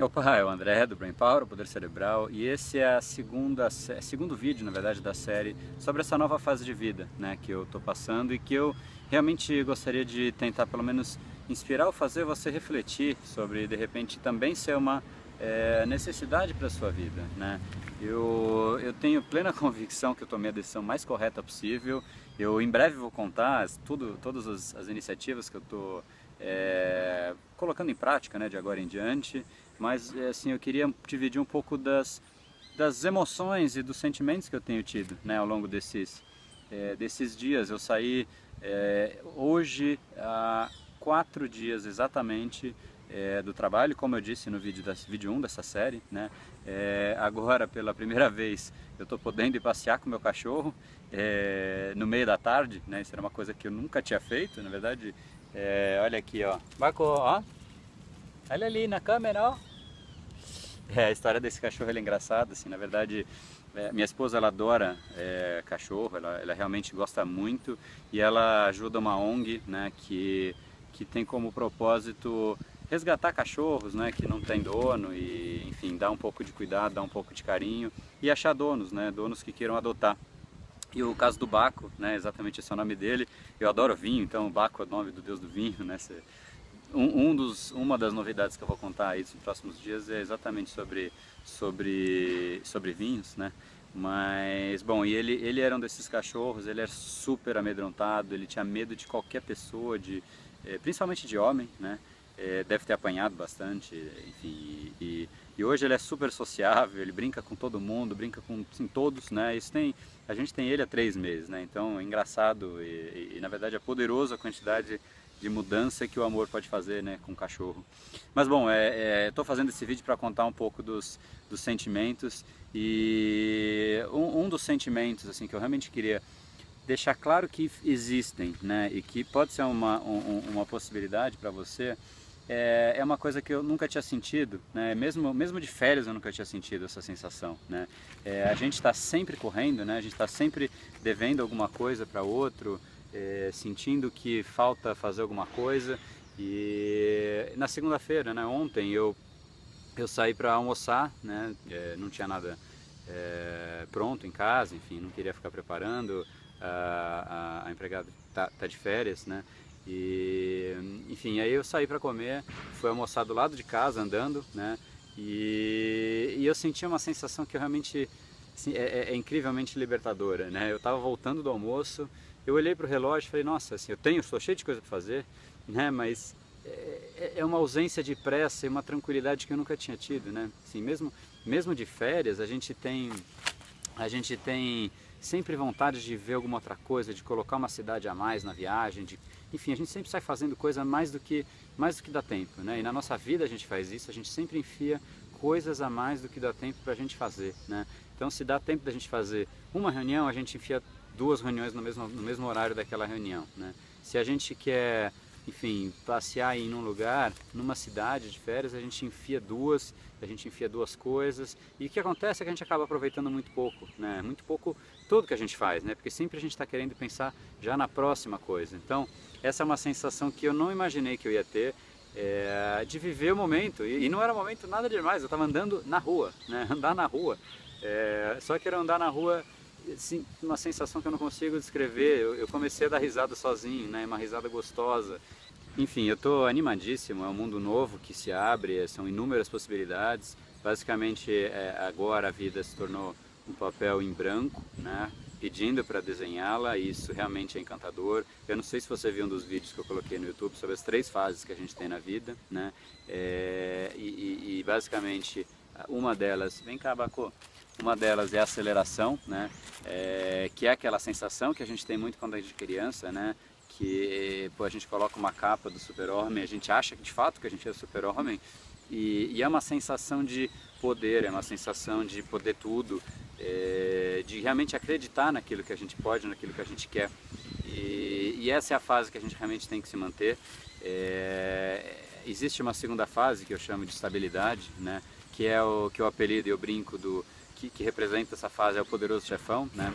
Opa, é o André do Brain Power, o Poder Cerebral, e esse é a segunda, é segundo vídeo, na verdade, da série sobre essa nova fase de vida, né, que eu estou passando e que eu realmente gostaria de tentar, pelo menos, inspirar ou fazer você refletir sobre, de repente, também ser uma é, necessidade para a sua vida, né. Eu, eu tenho plena convicção que eu tomei a decisão mais correta possível. Eu em breve vou contar tudo, todas as, as iniciativas que eu estou é, colocando em prática, né, de agora em diante mas é, assim eu queria dividir um pouco das, das emoções e dos sentimentos que eu tenho tido né, ao longo desses, é, desses dias. Eu saí é, hoje há quatro dias exatamente é, do trabalho, como eu disse no vídeo, das, vídeo 1 dessa série. Né? É, agora, pela primeira vez, eu estou podendo ir passear com meu cachorro é, no meio da tarde. Né? Isso era uma coisa que eu nunca tinha feito, na verdade. olha aqui, ó. Marco, ó. Olha ali na câmera, ó. É, a história desse cachorro é engraçada, assim, na verdade, é, minha esposa ela adora é, cachorro, ela, ela, realmente gosta muito e ela ajuda uma ONG, né, que, que tem como propósito resgatar cachorros, né, que não tem dono e, enfim, dar um pouco de cuidado, dar um pouco de carinho e achar donos, né, donos que queiram adotar. E o caso do Baco, né, exatamente esse é o nome dele, eu adoro vinho, então Baco é o nome do deus do vinho, né, um, um, dos, uma das novidades que eu vou contar aí nos próximos dias é exatamente sobre, sobre, sobre vinhos, né? Mas, bom, e ele, ele era um desses cachorros, ele era super amedrontado, ele tinha medo de qualquer pessoa, de, eh, principalmente de homem, né? É, deve ter apanhado bastante, enfim, e, e, hoje ele é super sociável, ele brinca com todo mundo, brinca com assim, todos, né? Isso tem, a gente tem ele há três meses, né? Então é engraçado e, e na verdade é poderoso a quantidade de mudança que o amor pode fazer né, com o cachorro. Mas bom, é, estou é, fazendo esse vídeo para contar um pouco dos, dos sentimentos e um, um, dos sentimentos assim que eu realmente queria deixar claro que existem né, e que pode ser uma, um, uma possibilidade para você é, é, uma coisa que eu nunca tinha sentido, né? mesmo, mesmo de férias eu nunca tinha sentido essa sensação. Né? É, a gente está sempre correndo, né? a gente está sempre devendo alguma coisa para outro, é, sentindo que falta fazer alguma coisa. E na segunda-feira, né, ontem, eu, eu saí para almoçar, né, é, não tinha nada é, pronto em casa, enfim, não queria ficar preparando. A, a, a empregada tá, tá, de férias, né? E, enfim, aí eu saí para comer, fui almoçar do lado de casa andando, né? E, e eu senti uma sensação que realmente assim, é, é, é, incrivelmente libertadora, né? Eu estava voltando do almoço, eu olhei para o relógio e falei, nossa, assim, eu tenho, estou cheio de coisa para fazer, né? Mas é, é, uma ausência de pressa e uma tranquilidade que eu nunca tinha tido, né? Assim, mesmo, mesmo de férias, a gente tem, a gente tem sempre vontade de ver alguma outra coisa, de colocar uma cidade a mais na viagem, de, enfim, a gente sempre sai fazendo coisa mais do que mais do que dá tempo, né? E na nossa vida a gente faz isso, a gente sempre enfia coisas a mais do que dá tempo para a gente fazer, né? Então, se dá tempo da gente fazer uma reunião, a gente enfia duas reuniões no mesmo, no mesmo horário daquela reunião. Né? Se a gente quer, enfim, passear em um lugar, numa cidade de férias, a gente enfia duas, a gente enfia duas coisas. E o que acontece é que a gente acaba aproveitando muito pouco, né? Muito pouco tudo que a gente faz, né? Porque sempre a gente está querendo pensar já na próxima coisa. Então, essa é uma sensação que eu não imaginei que eu ia ter. É, de viver o momento, e, e não era momento nada demais, eu estava andando na rua, né? andar na rua, é, só que era andar na rua assim, uma sensação que eu não consigo descrever. Eu, eu, comecei a dar risada sozinho, né? Uma risada gostosa. Enfim, eu estou animadíssimo. É um mundo novo que se abre, são inúmeras possibilidades. Basicamente, é, agora a vida se tornou um papel em branco, né? Pedindo para desenhá-la, e isso realmente é encantador. Eu não sei se você viu um dos vídeos que eu coloquei no YouTube sobre as três fases que a gente tem na vida, né? É, e, e, e basicamente, uma delas, vem cá, Bacô, uma delas é a aceleração, né? É, que é aquela sensação que a gente tem muito quando a gente é criança, né? que pô, a gente coloca uma capa do super-homem, a gente acha de fato que a gente é o super-homem e, e, é uma sensação de poder, é uma sensação de poder tudo, é, de realmente acreditar naquilo que a gente pode, naquilo que a gente quer. E, e essa é a fase que a gente realmente tem que se manter. É, existe uma segunda fase que eu chamo de estabilidade, né? que é o que eu apelido e eu brinco do que, que representa essa fase é o poderoso chefão, né?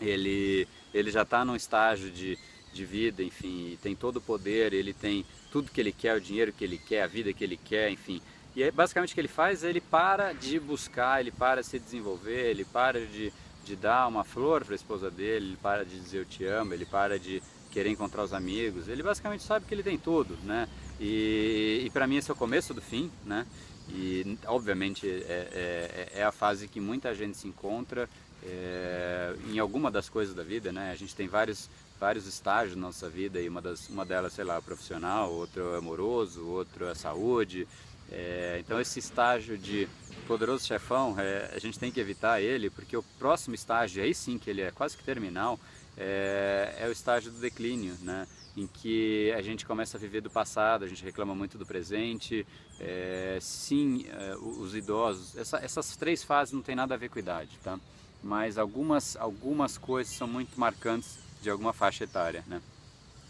Ele, ele já está num estágio de, de vida, enfim, tem todo o poder, ele tem tudo que ele quer, o dinheiro que ele quer, a vida que ele quer, enfim. E aí, basicamente o que ele faz é ele para de buscar, ele para de se desenvolver, ele para de, de dar uma flor para a esposa dele, ele para de dizer eu te amo, ele para de querer encontrar os amigos, ele basicamente sabe que ele tem tudo, né? E, e para mim esse é o começo do fim, né? E obviamente é, é, é a fase que muita gente se encontra é, em alguma das coisas da vida, né? A gente tem vários vários estágios na nossa vida e uma das uma delas sei lá profissional, outro é amoroso, outro é saúde. É, então esse estágio de poderoso chefão é, a gente tem que evitar ele porque o próximo estágio aí sim que ele é quase que terminal é, é o estágio do declínio, né? em que a gente começa a viver do passado, a gente reclama muito do presente. É, sim, é, os idosos, essa, essas três fases não tem nada a ver com idade, tá? Mas algumas, algumas coisas são muito marcantes de alguma faixa etária, né?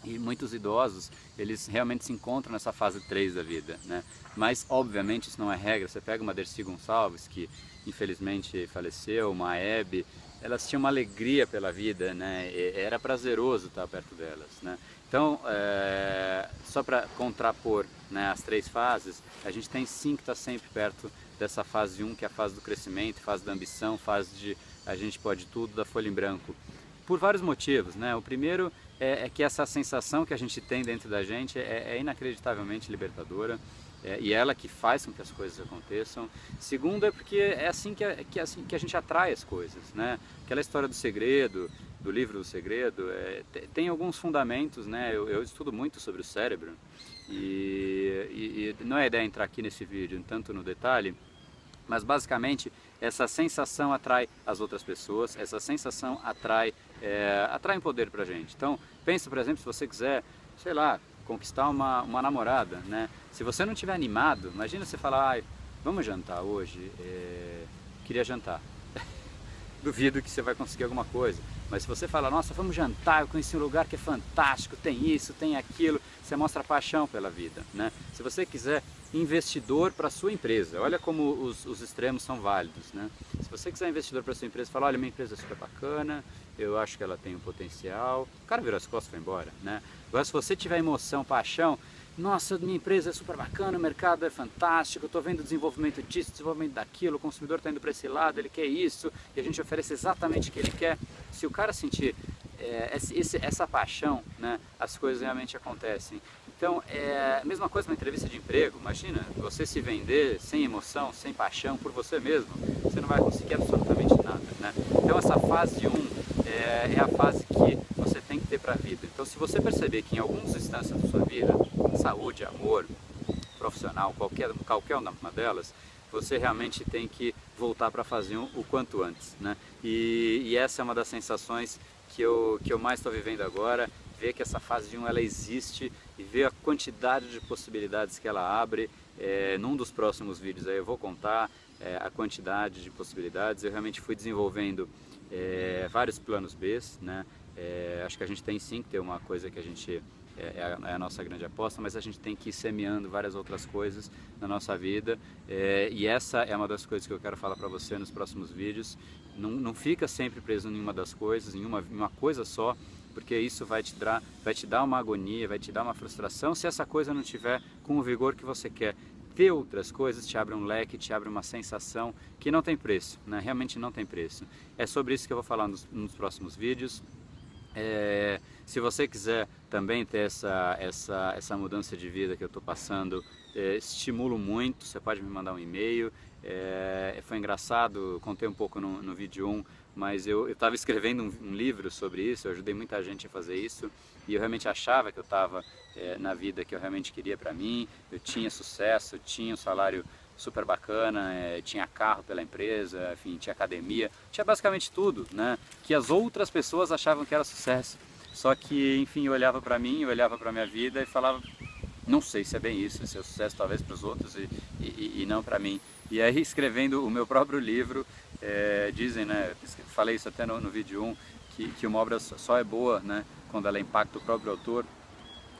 E muitos idosos, eles realmente se encontram nessa fase 3 da vida, né? Mas, obviamente, isso não é regra. Você pega uma Dercy Gonçalves, que infelizmente faleceu, uma Hebe, elas tinham uma alegria pela vida, né? Era prazeroso estar perto delas, né? Então, é, só para contrapor né, as três fases, a gente tem sim que estar tá sempre perto dessa fase 1, que é a fase do crescimento, fase da ambição, fase de a gente pode tudo, da folha em branco. Por vários motivos, né? O primeiro é, é que essa sensação que a gente tem dentro da gente é, é inacreditavelmente libertadora. É, e ela que faz com que as coisas aconteçam. Segundo é porque é assim que, que, é assim que a gente atrai as coisas, né? Aquela história do segredo, do livro do segredo, é, tem alguns fundamentos, né? Eu, eu, estudo muito sobre o cérebro e, e, e não é ideia entrar aqui nesse vídeo tanto no detalhe, mas basicamente essa sensação atrai as outras pessoas, essa sensação atrai, é, atrai um poder pra gente. Então, pensa, por exemplo, se você quiser, sei lá, conquistar uma, uma namorada, né? Se você não estiver animado, imagina você falar, vamos jantar hoje, é, queria jantar. Duvido que você vai conseguir alguma coisa. Mas se você fala, nossa, vamos jantar, eu conheci um lugar que é fantástico, tem isso, tem aquilo, você mostra paixão pela vida, né? Se você quiser investidor para sua empresa, olha como os, os, extremos são válidos, né? Se você quiser investidor para sua empresa, fala, olha, minha empresa é super bacana, eu acho que ela tem um potencial, o cara virou as costas e foi embora, né? Agora, se você tiver emoção, paixão, nossa, minha empresa é super bacana, o mercado é fantástico, eu estou vendo desenvolvimento disso, desenvolvimento daquilo, o consumidor está indo para esse lado, ele quer isso, e a gente oferece exatamente o que ele quer. Se o cara sentir é, esse, essa paixão, né, as coisas realmente acontecem. Então, é a mesma coisa na entrevista de emprego, imagina, você se vender sem emoção, sem paixão por você mesmo, você não vai conseguir absolutamente nada. Né? Então, essa fase 1 é, é a fase que você tem que ter para a vida. Então, se você perceber que em algumas instâncias da sua vida, saúde, amor, profissional, qualquer, qualquer uma delas, você realmente tem que voltar para fazer um, o quanto antes, né? E, e, essa é uma das sensações que eu, que eu mais estou vivendo agora, ver que essa fase de um ela existe e ver a quantidade de possibilidades que ela abre. É, num dos próximos vídeos aí eu vou contar é, a quantidade de possibilidades. Eu realmente fui desenvolvendo é, vários planos B, né? É, acho que a gente tem sim que ter uma coisa que a gente é, é, a, é, a, nossa grande aposta, mas a gente tem que ir semeando várias outras coisas na nossa vida é, e essa é uma das coisas que eu quero falar para você nos próximos vídeos. Não, não fica sempre preso em uma das coisas, em uma, uma coisa só, porque isso vai te, dar, vai te dar uma agonia, vai te dar uma frustração se essa coisa não tiver com o vigor que você quer ter outras coisas te abre um leque, te abre uma sensação que não tem preço, né? realmente não tem preço. É sobre isso que eu vou falar nos, nos próximos vídeos. É, se você quiser também ter essa, essa, essa mudança de vida que eu estou passando, é, estimulo muito, você pode me mandar um e-mail. É, foi engraçado, contei um pouco no, no vídeo 1, mas eu estava escrevendo um, um, livro sobre isso, eu ajudei muita gente a fazer isso e eu realmente achava que eu estava é, na vida que eu realmente queria para mim, eu tinha sucesso, eu tinha um salário super bacana, é, tinha carro pela empresa, enfim, tinha academia, tinha basicamente tudo, né? Que as outras pessoas achavam que era sucesso. Só que, enfim, eu olhava para mim, eu olhava para minha vida e falava, não sei se é bem isso, se é sucesso talvez para os outros e, e, e não para mim. E aí, escrevendo o meu próprio livro, é, dizem, né, falei isso até no, no vídeo 1, que, que uma obra só é boa, né, quando ela impacta o próprio autor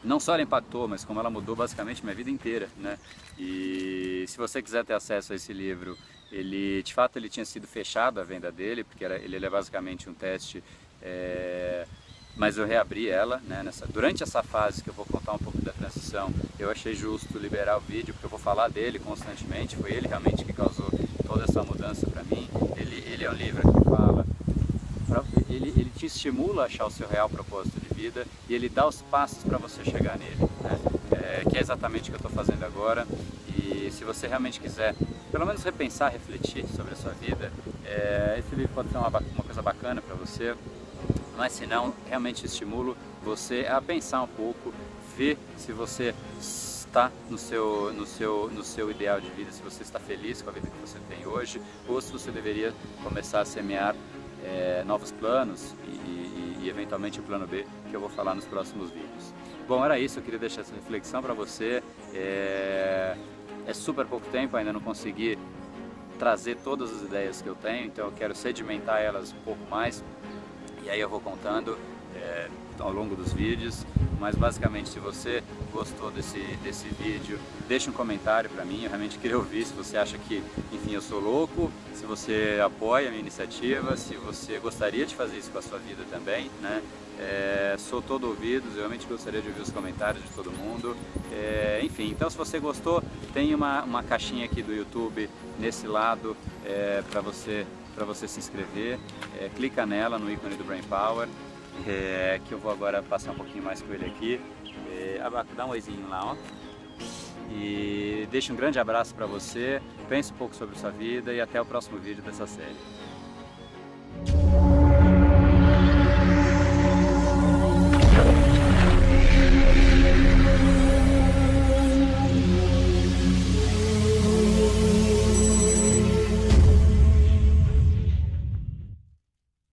não só ela impactou, mas como ela mudou basicamente minha vida inteira, né? E se você quiser ter acesso a esse livro, ele de fato ele tinha sido fechado a venda dele, porque era, ele é basicamente um teste é, mas eu reabri ela, né, nessa, durante essa fase que eu vou contar um pouco da transição, eu achei justo liberar o vídeo, porque eu vou falar dele constantemente, foi ele realmente que causou toda essa mudança para mim, ele, ele é um livro que fala, ele, ele te estimula a achar o seu real propósito de vida e ele dá os passos para você chegar nele, né? é, que é exatamente o que eu estou fazendo agora e se você realmente quiser pelo menos repensar, refletir sobre a sua vida, é, esse livro pode ser uma, uma coisa bacana para você, mas se não, realmente estimulo você a pensar um pouco, ver se você está no seu, no, seu, no seu ideal de vida, se você está feliz com a vida que você tem hoje, ou se você deveria começar a semear é, novos planos e, e, e, eventualmente o plano B, que eu vou falar nos próximos vídeos. Bom, era isso, eu queria deixar essa reflexão para você. É, é super pouco tempo, ainda não consegui trazer todas as ideias que eu tenho, então eu quero sedimentar elas um pouco mais e aí eu vou contando é, ao longo dos vídeos. Mas basicamente, se você gostou desse, desse vídeo, deixe um comentário para mim, eu realmente queria ouvir se você acha que, enfim, eu sou louco, se você apoia a minha iniciativa, se você gostaria de fazer isso com a sua vida também, né? É, sou todo ouvidos, eu realmente gostaria de ouvir os comentários de todo mundo. É, enfim, então se você gostou, tem uma, uma caixinha aqui do YouTube nesse lado é, para você, você se inscrever. É, clica nela no ícone do Brain Power, é, que eu vou agora passar um pouquinho mais com ele aqui. Abaco, dá um oizinho lá, ó. E deixo um grande abraço para você, pense um pouco sobre sua vida e até o próximo vídeo dessa série.